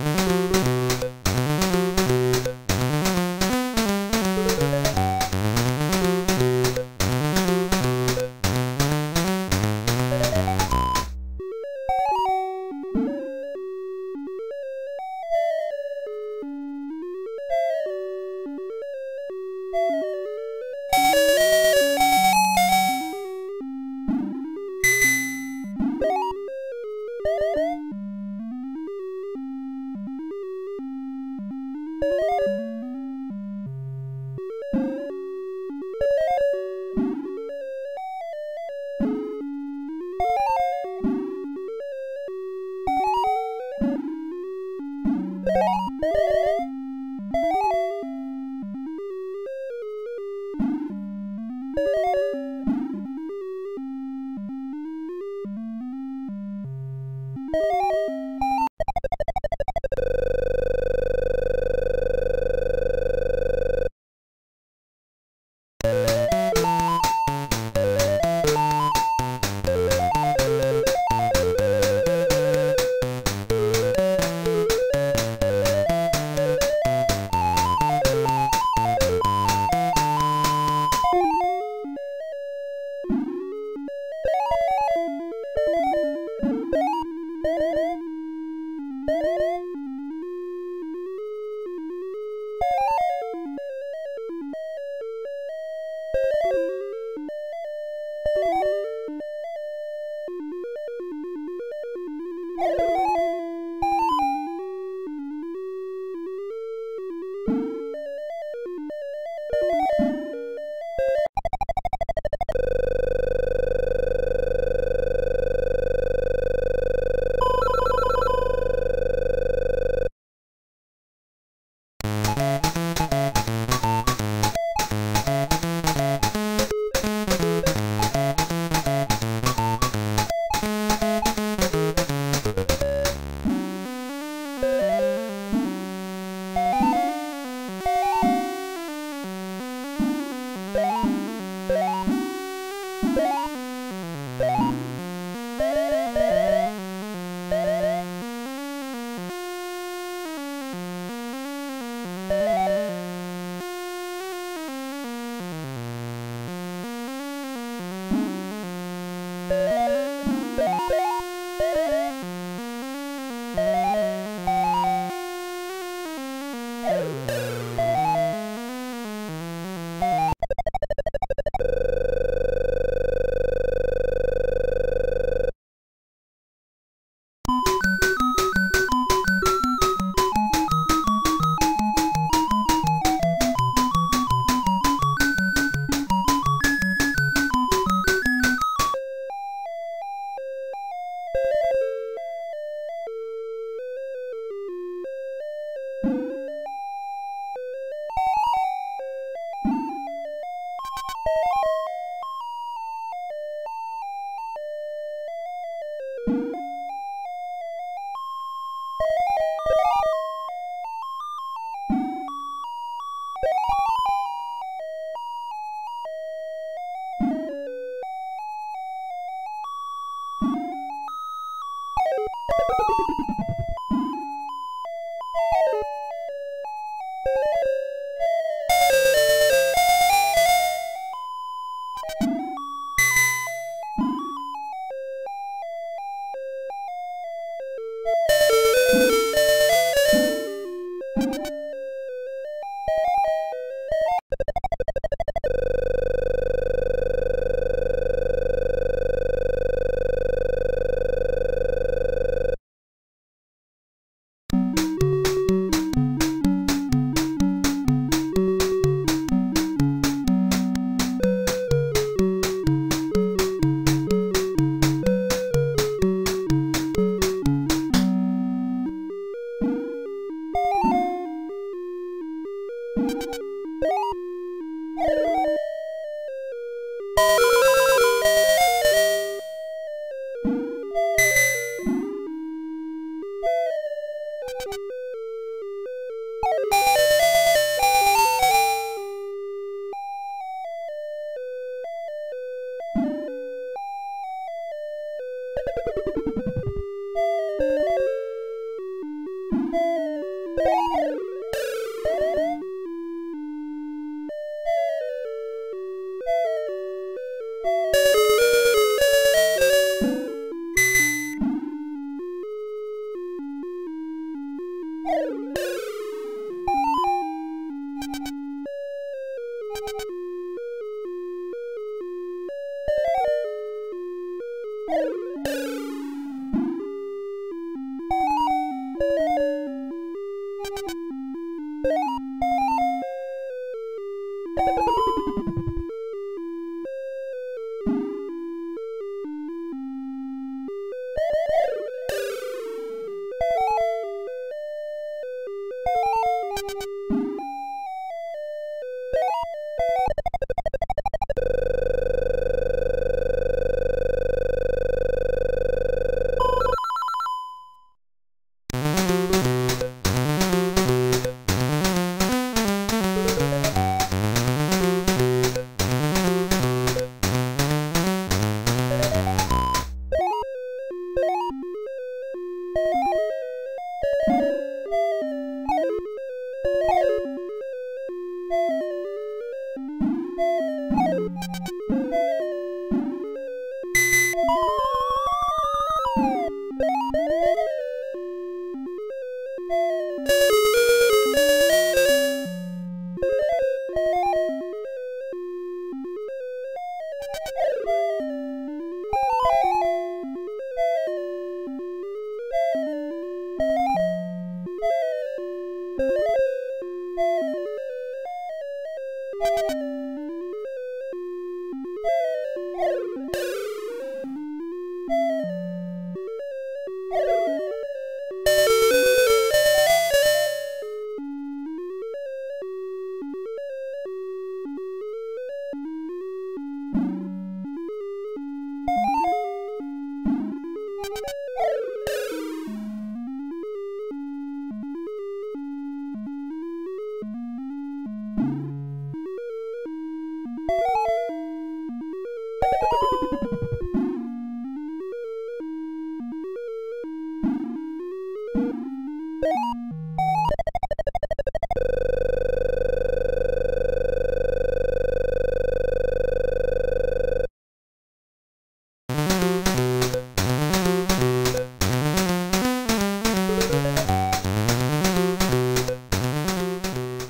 Música you. you you.